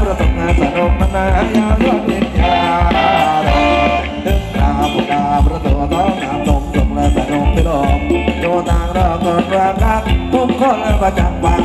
ប្រទនាសរុបណាយាយត់ទេញាទឹកតាបុតាប្រទនាតនាមទុំទុំលសរុបទេរមយោតាងរករាកាទុំខលបចាំបា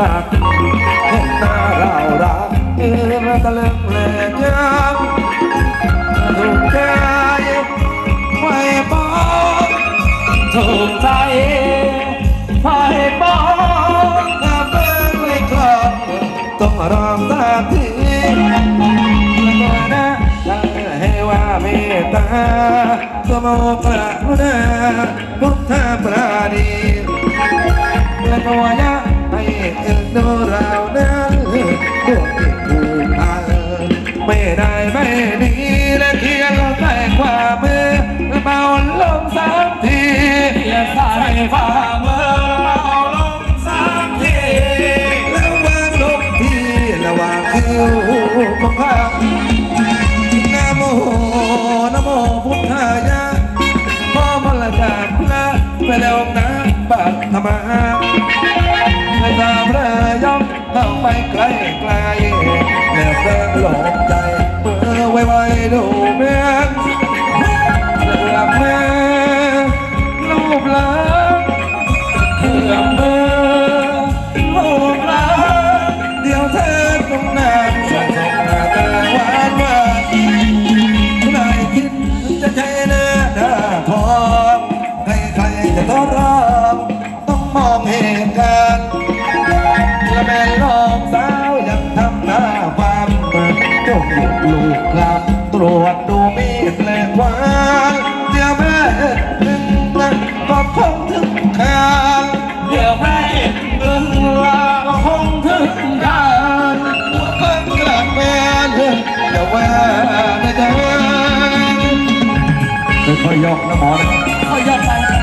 ดักเห็น้าเรารักเออมตะลึงเลยยังถูกใจไม่บอกถูกใจไม่บอกถ้าเป็นไม่คลับต้องรำสักทีให้ว่ามตตาสมองพระพุทธประดีเมื่อตัวยา ให้เอ็นโนเรานั้นพวกที่ถูกอาไม่ได้ไม่นีและเทียนเส่ความมือเบาลมสามทีอย่าสายฟ้า away, why no man? ลูกกลับตรวจดูมีแปลงวางเดี๋ยวแม่เนึ่งละก็คงถึงทางเดี๋ยวแม่เงินละก็คงถึงทางเพิ่งกลับแม่เดี๋ยวแม่ไม่ได้ค่อยยกนะหมอค่อยยกไป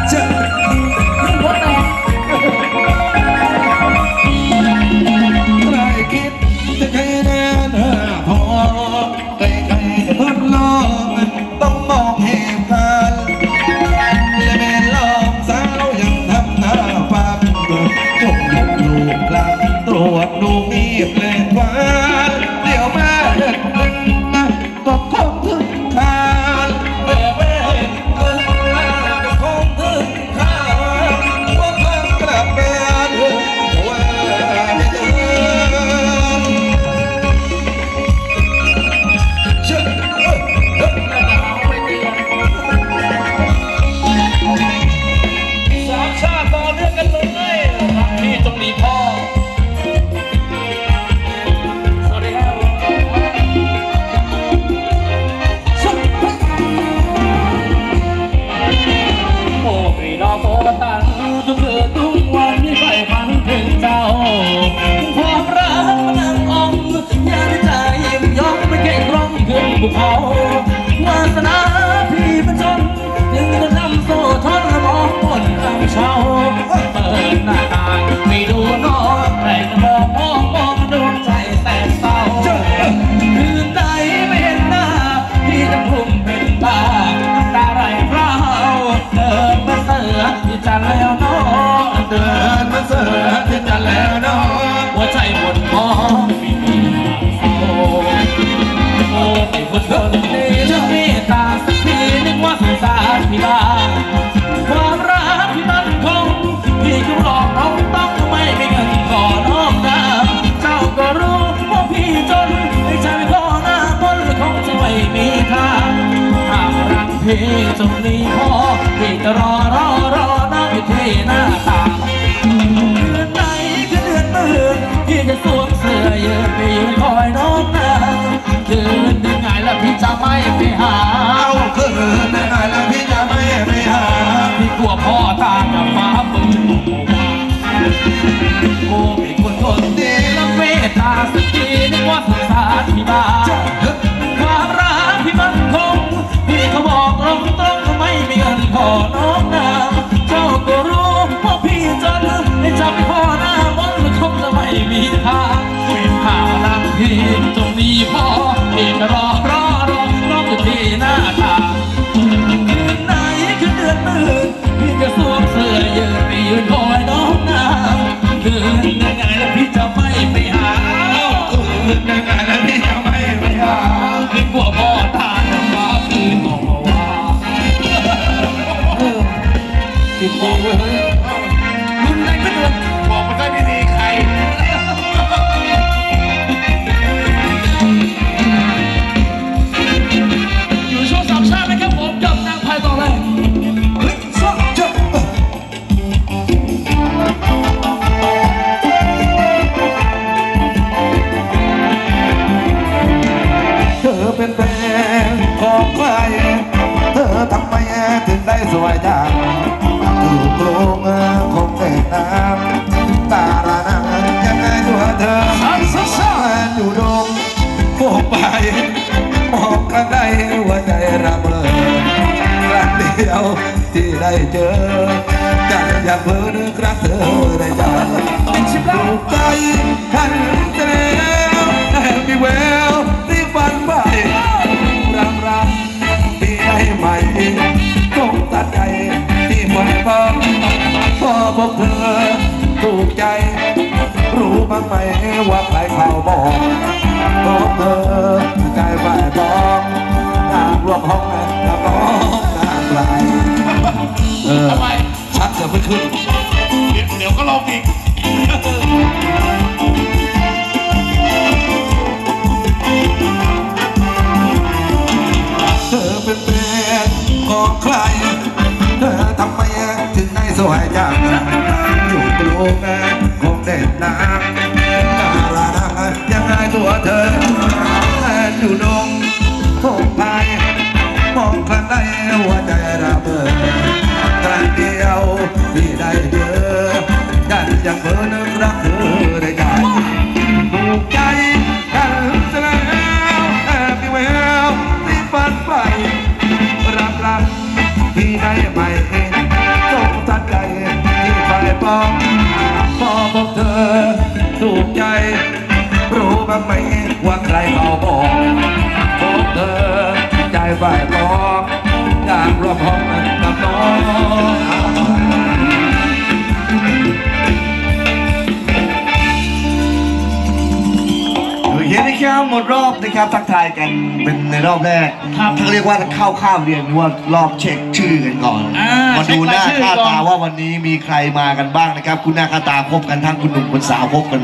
บุญคนเนรเมตตาสักทีนึกว่าสงสารพี่บ้างความรักที่มันคงพี่คงรอกน้องต้องทำไมไม่เงิก่อนอ้อมน้ำเจ้าก็รู้ว่าพี่จนให้ฉันก็หน้าบนคงจะไม่มีทางหากรักพี่จงนี้พอพี่จะรอรอรอน้องพี่เทหน้าตา สักทีนึกว่าสงสารพี่บ้าความรักพี่มันคงพี่เขาบอกตรงตรงๆไม่มีเงินขอน้องนางเจ้าก็รู้ว่าพี่จนให้จับพ่อหน้ามนต์คงจะไม่มีทางหาลังพี่จงมีพ่อพี่ก็รอ เจอใจอยากเพ้อนึกรักเธอได้จถู ขึ้น เดี๋ยวก็ลงอีกเธอเป็นแฟนของใคร เธอทำไมถึงได้สวยจังอยู่ตรง กันยังเพ้อนึกรักเธอได้ใจถูกใจกันซะแล้วแอบมีแววที่ฝันไปรับรักที่ได้ใหม่สงสารใจที่ไฟปองพอบอกเธอถูกใจ รู้บ้างไหมว่าใครเขาบอกบอกเธอใจฝ่ายบอกอยากรวมห้อง หมดรอบนะครับทักทายกันเป็นในรอบแรกครับถ้าเรียกว่าเข้าข้ามเรียนว่ารอบเช็คชื่อกันก่อนอ่ามาดูหน้าเช็ครายชื่อค่าก่อน ตาว่าวันนี้มีใครมากันบ้างนะครับ คุณหน้าค่าตาพบกันทั้งคุณหนุ่มคุณสาวพบกัน